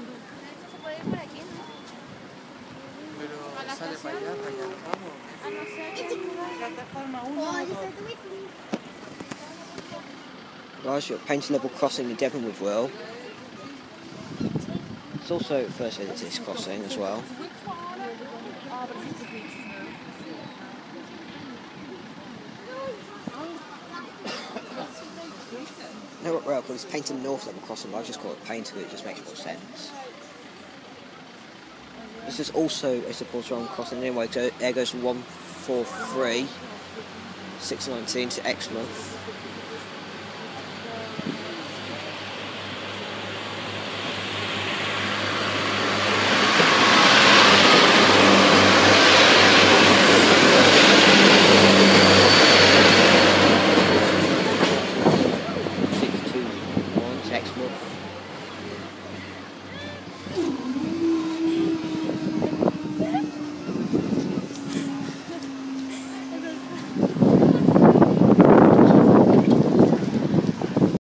caminando. De hecho, se puede ir por aquí, ¿no? Pero ¿A la sale estación? para allá, para allá. Vamos. A no ser que plataforma 1 Guys, we're at Paignton Level Crossing in Devon with Will. It's also First Editors Crossing as well. No, what rail is Paignton North Level Crossing, I just call it Paignton, it just makes more sense. This is also a supporter on crossing anyway, so there goes 143, 619 to Exmouth. Mm-hmm.